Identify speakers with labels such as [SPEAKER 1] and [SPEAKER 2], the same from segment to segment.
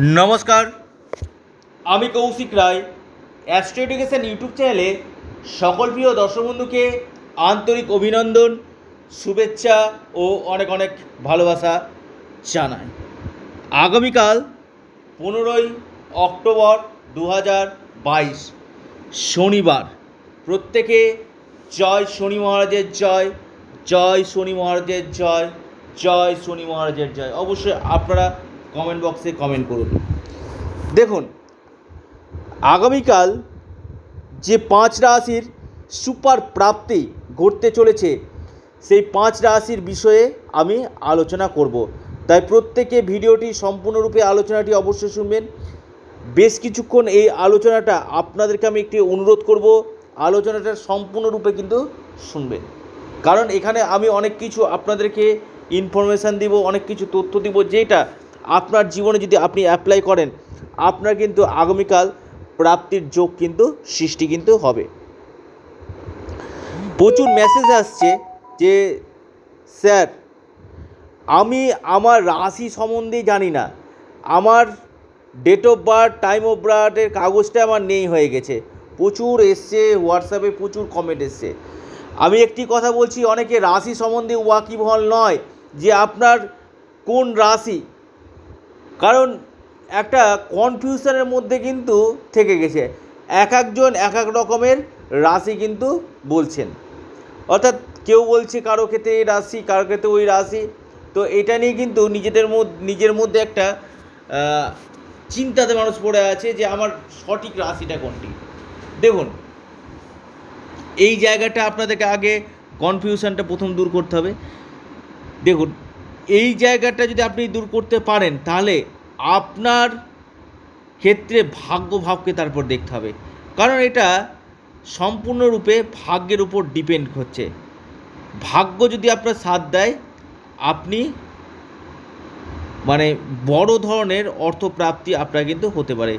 [SPEAKER 1] নমস্কার। আমি Kaushik Roy astro education YouTube চ্যানেলে সকল প্রিয় দর্শক বন্ধুকে আন্তরিক অভিনন্দন, শুভেচ্ছা ও অনেক অনেক ভালোবাসা জানাই। আগামীকাল পনেরোই অক্টোবর দু বাইশ, শনিবার। প্রত্যেকে জয় শনি মহারাজের জয় জয় শনি মহারাজের জয় জয় শনি মহারাজের জয়। অবশ্যই আপনারা কমেন্ট বক্সে কমেন্ট করুন। দেখুন, আগামীকাল যে পাঁচ রাশির সুপার প্রাপ্তি ঘটতে চলেছে, সেই পাঁচ রাশির বিষয়ে আমি আলোচনা করব। তাই প্রত্যেকে ভিডিওটি সম্পূর্ণরূপে আলোচনাটি অবশ্যই শুনবেন। বেশ কিছুক্ষণ এই আলোচনাটা আপনাদেরকে আমি একটি অনুরোধ করব, আলোচনাটা সম্পূর্ণরূপে কিন্তু শুনবেন। কারণ এখানে আমি অনেক কিছু আপনাদেরকে ইনফরমেশান দিব, অনেক কিছু তথ্য দিব যেটা আপনার জীবনে যদি আপনি অ্যাপ্লাই করেন, আপনার কিন্তু আগামীকাল প্রাপ্তির যোগ কিন্তু, সৃষ্টি কিন্তু হবে। প্রচুর মেসেজ আসছে যে, স্যার, আমি আমার রাশি সম্বন্ধে জানি না। আমার date of birth time of বার্থের কাগজটা আমার নেই হয়ে গেছে। প্রচুর এসছে হোয়াটসঅ্যাপে প্রচুর কমেন্ট এসছে। আমি একটি কথা বলছি, অনেকে রাশি সম্বন্ধে ওয়াকিবহল নয় যে আপনার কোন রাশি কারণ একটা কনফিউশনের মধ্যে কিন্তু থেকে গেছে। এক একজন এক এক রকমের রাশি কিন্তু বলছেন। অর্থাৎ কেউ বলছে কারও ক্ষেত্রে এই রাশি, কারও ক্ষেত্রে ওই রাশি। তো এটা নিয়ে কিন্তু নিজেদের নিজের মধ্যে একটা চিন্তাতে মানুষ পড়ে আছে যে আমার সঠিক রাশিটা কোনটি। দেখুন, এই জায়গাটা আপনাদেরকে আগে কনফিউশনটা প্রথম দূর করতে হবে। দেখুন, এই জায়গাটা যদি আপনি দূর করতে পারেন, তাহলে আপনার ক্ষেত্রে ভাগ্য ভাবকে তারপর দেখতে হবে। কারণ এটা সম্পূর্ণরূপে ভাগ্যের উপর ডিপেন্ড হচ্ছে ভাগ্য যদি আপনার সাথ দেয়, আপনি মানে বড় ধরনের অর্থপ্রাপ্তি আপনার কিন্তু হতে পারে।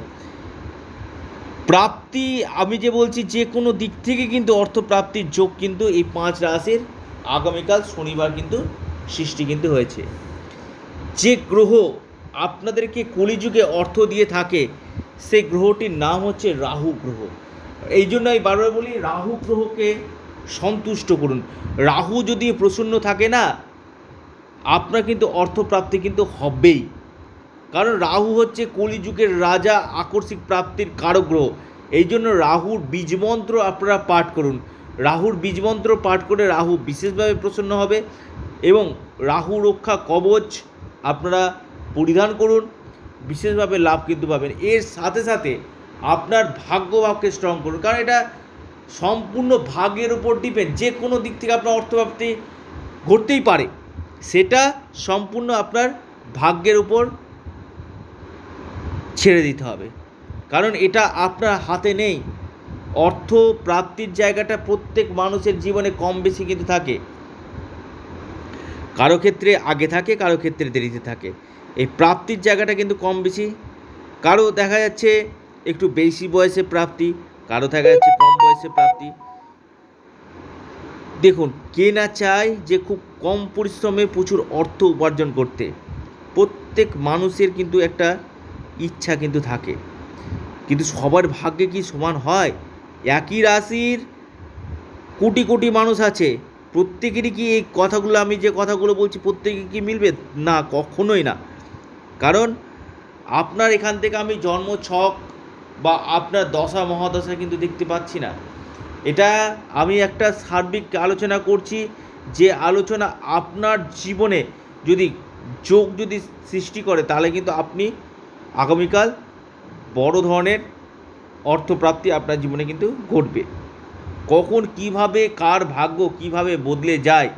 [SPEAKER 1] প্রাপ্তি, আমি যে বলছি যে কোনো দিক থেকে কিন্তু অর্থপ্রাপ্তির যোগ কিন্তু এই পাঁচ রাশির আগামীকাল শনিবার কিন্তু সৃষ্টি কিন্তু হয়েছে। যে গ্রহ আপনাদেরকে কলিযুগে অর্থ দিয়ে থাকে সেই গ্রহটির নাম হচ্ছে রাহু গ্রহ। এই জন্য আমি বারবার বলি, রাহু গ্রহকে সন্তুষ্ট করুন। রাহু যদি প্রসন্ন থাকে না, আপনার কিন্তু অর্থপ্রাপ্তি কিন্তু হবেই। কারণ রাহু হচ্ছে কলিযুগের রাজা, আকস্মিক প্রাপ্তির কারক গ্রহ। এই জন্য রাহুর বীজমন্ত্র আপনারা পাঠ করুন। রাহুর বীজমন্ত্র পাঠ করে রাহু বিশেষভাবে প্রসন্ন হবে এবং রাহু রক্ষা কবচ আপনারা পরিধান করুন, বিশেষভাবে লাভ কিন্তু পাবেন। এর সাথে সাথে আপনার ভাগ্যভাবকে স্ট্রং করুন। কারণ এটা সম্পূর্ণ ভাগ্যের উপর ডিপেন্ড যে কোনো দিক থেকে আপনার অর্থপ্রাপ্তি ঘটতেই পারে। সেটা সম্পূর্ণ আপনার ভাগ্যের উপর ছেড়ে দিতে হবে। কারণ এটা আপনার হাতে নেই। অর্থ প্রাপ্তির জায়গাটা প্রত্যেক মানুষের জীবনে কম বেশি কিন্তু থাকে। কারও ক্ষেত্রে আগে থাকে, কারও ক্ষেত্রে দেরিতে থাকে। এই প্রাপ্তির জায়গাটা কিন্তু কম বেশি। কারও দেখা যাচ্ছে একটু বেশি বয়সে প্রাপ্তি, কারও দেখা যাচ্ছে কম বয়সে প্রাপ্তি। দেখুন, কে না চায় যে খুব কম পরিশ্রমে প্রচুর অর্থ উপার্জন করতে। প্রত্যেক মানুষের কিন্তু একটা ইচ্ছা কিন্তু থাকে। কিন্তু সবার ভাগ্যে কি সমান হয়? একই রাশির কোটি কোটি মানুষ আছে। প্রত্যেকেরই কি এই কথাগুলো আমি যে কথাগুলো বলছি প্রত্যেকে কি মিলবে? না, কখনোই না। কারণ আপনার এখান থেকে আমি জন্ম ছক বা আপনার দশা, মহাদশা কিন্তু দেখতে পাচ্ছি না। এটা আমি একটা সার্বিক আলোচনা করছি যে আলোচনা আপনার জীবনে যদি যোগ যদি সৃষ্টি করে, তাহলে কিন্তু আপনি আগামীকাল বড় ধরনের অর্থপ্রাপ্তি আপনার জীবনে কিন্তু ঘটবে। কখন কীভাবে কার ভাগ্য কীভাবে বদলে যায়,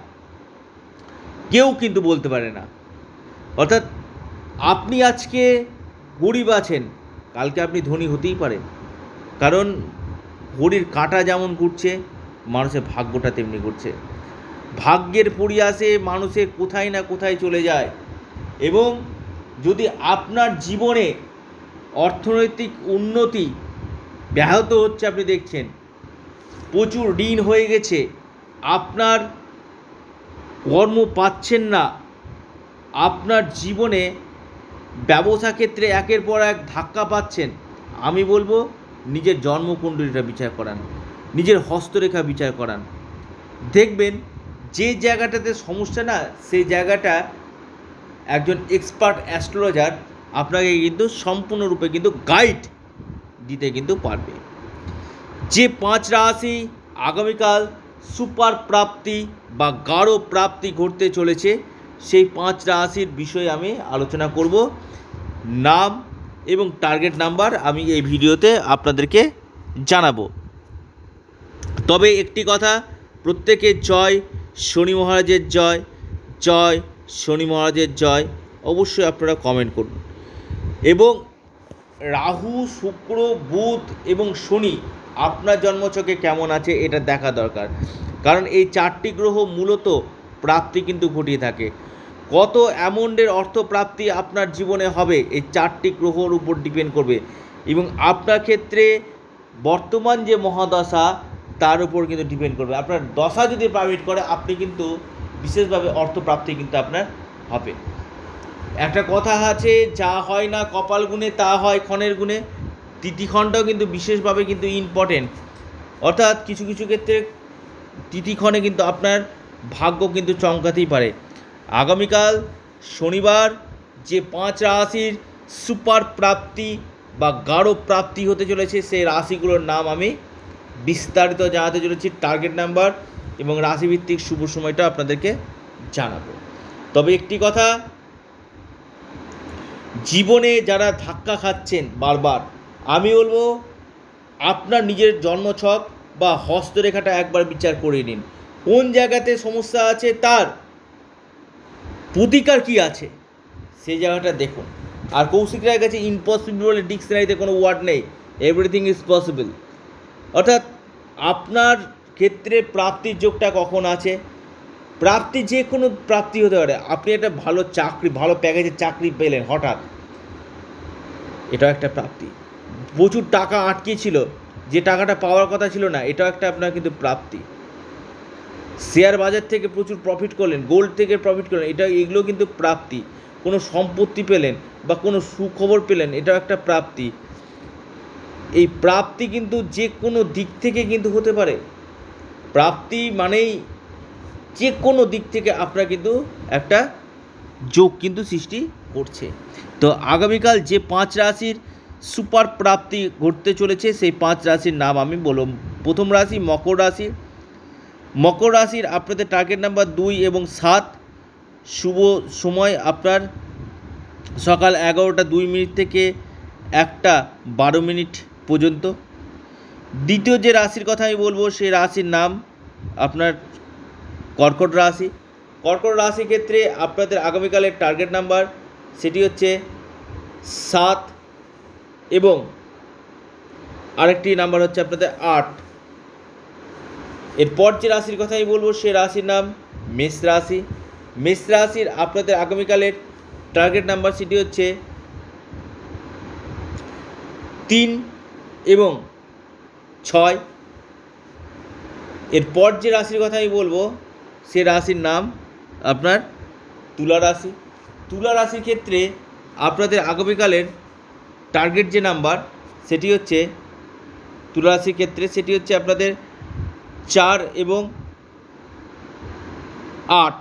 [SPEAKER 1] কেউ কিন্তু বলতে পারে না। অর্থাৎ আপনি আজকে গরিব আছেন, কালকে আপনি ধনী হতেই পারেন। কারণ ঘড়ির কাঁটা যেমন ঘুরছে, মানুষের ভাগ্যটা তেমনি ঘুরছে। ভাগ্যের পরিয়াসে মানুষের কোথায় না কোথায় চলে যায়। এবং যদি আপনার জীবনে অর্থনৈতিক উন্নতি ব্যাহত হচ্ছে আপনি দেখছেন, প্রচুর ঋণ হয়ে গেছে, আপনার কর্ম পাচ্ছেন না, আপনার জীবনে ব্যবসা ক্ষেত্রে একের পর এক ধাক্কা পাচ্ছেন। আমি বলব, নিজের জন্মকুণ্ডলীটা বিচার করান, নিজের হস্তরেখা বিচার করান। দেখবেন, যে জায়গাটাতে সমস্যা না, সেই জায়গাটা একজন এক্সপার্ট অ্যাস্ট্রোলজার আপনাকে কিন্তু সম্পূর্ণরূপে কিন্তু গাইড দিতে কিন্তু পারবে। যে পাঁচ রাশি আগামীকাল সুপার প্রাপ্তি বা গাঢ় প্রাপ্তি ঘটতে চলেছে সেই পাঁচ রাশির বিষয়ে আমি আলোচনা করব। নাম এবং টার্গেট নাম্বার আমি এই ভিডিওতে আপনাদেরকে জানাব। তবে একটি কথা প্রত্যেকের জয়, শনি মহারাজের জয় জয়, শনি মহারাজের জয় অবশ্যই আপনারা কমেন্ট করুন। এবং রাহু, শুক্র, বুধ এবং শনি আপনার জন্মচকে কেমন আছে এটা দেখা দরকার। কারণ এই চারটি গ্রহ মূলত প্রাপ্তি কিন্তু ঘটিয়ে থাকে। কত অ্যামাউন্টের অর্থ প্রাপ্তি আপনার জীবনে হবে? এই চারটি গ্রহর উপর ডিপেন্ড করবে। এবং আপনার ক্ষেত্রে বর্তমান যে মহাদশা, তার উপর কিন্তু ডিপেন্ড করবে। আপনার দশা যদি প্রাইভেট করে, আপনি কিন্তু বিশেষভাবে অর্থপ্রাপ্তি কিন্তু আপনার হবে। একটা কথা আছে, যা হয় না কপাল গুণে, তা হয় ক্ষণের গুণে। তিথিক্ষণটাও কিন্তু বিশেষভাবে কিন্তু ইম্পর্টেন্ট অর্থাৎ কিছু কিছু ক্ষেত্রে তিথিক্ষণে কিন্তু আপনার ভাগ্য কিন্তু চমকাতেই পারে। আগামীকাল শনিবার যে পাঁচ রাশির সুপার প্রাপ্তি বা গাঢ় প্রাপ্তি হতে চলেছে সেই রাশিগুলোর নাম আমি বিস্তারিত জানাতে চলেছি টার্গেট নাম্বার এবং রাশিভিত্তিক শুভ সময়টা আপনাদেরকে জানাব। তবে একটি কথা, জীবনে যারা ধাক্কা খাচ্ছেন বারবার, আমি বলব আপনার নিজের জন্মছক বা হস্তরেখাটা একবার বিচার করে নিন। কোন জায়গাতে সমস্যা আছে তার প্রতিকার কি আছে? সেই জায়গাটা দেখুন। আর কৌশিক রায়ের কাছে ইম্পসিবল বলে ডিকশনারিতে কোনো ওয়ার্ড নেই। এভরিথিং ইজ পসিবল অর্থাৎ আপনার ক্ষেত্রে প্রাপ্তির যোগটা কখন আছে? প্রাপ্তি যে কোনো প্রাপ্তি হতে পারে। আপনি একটা ভালো চাকরি, ভালো প্যাকেজের চাকরি পেলেন হঠাৎ। এটাও একটা প্রাপ্তি। প্রচুর টাকা আটকে ছিল যে টাকাটা পাওয়ার কথা ছিল না, এটাও একটা আপনার কিন্তু প্রাপ্তি। শেয়ার বাজার থেকে প্রচুর প্রফিট করলেন গোল্ড থেকে প্রফিট করলেন, এটা এগুলো কিন্তু প্রাপ্তি। কোনো সম্পত্তি পেলেন বা কোনো সুখবর পেলেন, এটাও একটা প্রাপ্তি। এই প্রাপ্তি কিন্তু যে কোনো দিক থেকে কিন্তু হতে পারে। প্রাপ্তি মানেই যে কোনো দিক থেকে আপনার কিন্তু একটা যোগ কিন্তু সৃষ্টি করছে। তো আগামীকাল যে পাঁচ রাশির সুপার প্রাপ্তি ঘটতে চলেছে, সেই পাঁচ রাশির নাম আমি বলব। প্রথম রাশি মকর রাশি মকর রাশির আপনাদের টার্গেট নাম্বার দুই এবং সাত। শুভ সময় আপনার সকাল এগারোটা দুই মিনিট থেকে একটা বারো মিনিট পর্যন্ত। দ্বিতীয় যে রাশির কথা আমি বলব, সেই রাশির নাম আপনার কর্কট রাশি। কর্কট রাশির ক্ষেত্রে আপনাদের আগামীকালের টার্গেট নাম্বার সেটি হচ্ছে সাত এবং আরেকটি নাম্বার হচ্ছে আপনাদের আট। এরপর যে রাশির কথা আমি বলব, সে রাশির নাম মেষ রাশি। মেষ রাশির আপনাদের আগামীকালের টার্গেট নাম্বার সেটি হচ্ছে তিন এবং ছয়। এরপর যে রাশির কথা আমি বলব, সে রাশির নাম আপনার তুলা রাশি। তুলা রাশির ক্ষেত্রে আপনাদের আগামীকালের টার্গেট যে নাম্বার সেটি হচ্ছে, তুলা রাশির ক্ষেত্রে সেটি হচ্ছে আপনাদের চার এবং আট।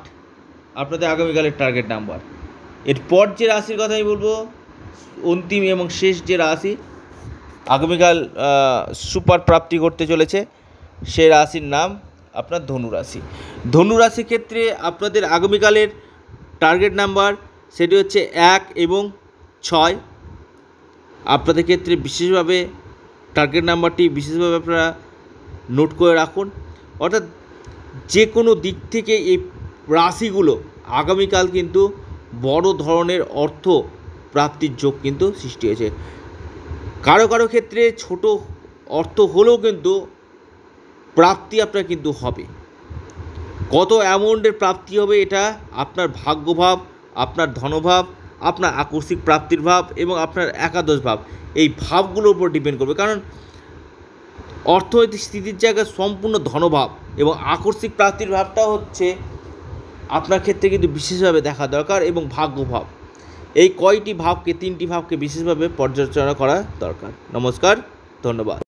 [SPEAKER 1] আপনাদের আগামীকালের টার্গেট নাম্বার এরপর যে রাশির কথা আমি বলব, অন্তিম এবং শেষ যে রাশি, আগামীকাল সুপার প্রাপ্তি করতে চলেছে সে রাশির নাম আপনার ধনু রাশি। ধনু রাশির ক্ষেত্রে আপনাদের আগামীকালের টার্গেট নাম্বার সেটি হচ্ছে এক এবং ছয়। আপনাদের ক্ষেত্রে বিশেষভাবে টার্গেট নাম্বারটি বিশেষভাবে আপনারা নোট করে রাখুন। অর্থাৎ যে কোনো দিক থেকে এই রাশিগুলো আগামীকাল কিন্তু বড় ধরনের অর্থ প্রাপ্তির যোগ কিন্তু সৃষ্টি হয়েছে। কারও কারও ক্ষেত্রে ছোট অর্থ হলেও কিন্তু প্রাপ্তি আপনার কিন্তু হবে। কত অ্যামাউন্টের প্রাপ্তি হবে এটা আপনার ভাগ্যভাব, আপনার ধনভাব, আপনার আকস্মিক প্রাপ্তির ভাব এবং আপনার একাদশ ভাব, এই ভাবগুলোর উপর ডিপেন্ড করবে। কারণ অর্থনৈতিক স্থিতির জায়গায় সম্পূর্ণ ধনভাব এবং আকস্মিক প্রাপ্তির ভাবটা হচ্ছে আপনার ক্ষেত্রে কিন্তু বিশেষভাবে দেখা দরকার এবং ভাগ্যভাব। এই কয়টি ভাবকে, তিনটি ভাবকে বিশেষভাবে পর্যালোচনা করা দরকার। নমস্কার, ধন্যবাদ।